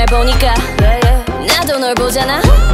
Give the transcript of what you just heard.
날 보니까 나도 널 보잖아.